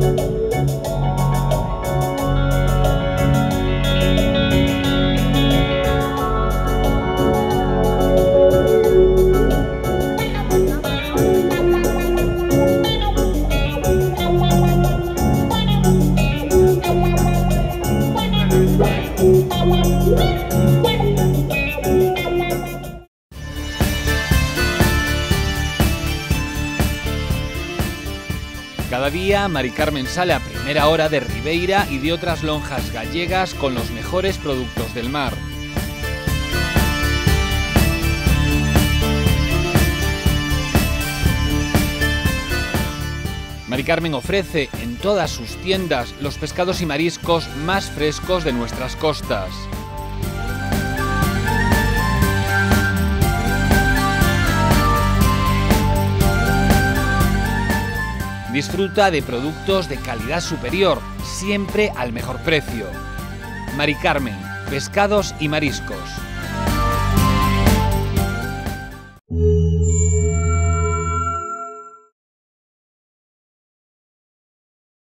Bye. Cada día, Mari Carmen sale a primera hora de Ribeira y de otras lonjas gallegas con los mejores productos del mar. Mari Carmen ofrece en todas sus tiendas los pescados y mariscos más frescos de nuestras costas. Disfruta de productos de calidad superior, siempre al mejor precio. Mari Carmen, pescados y mariscos.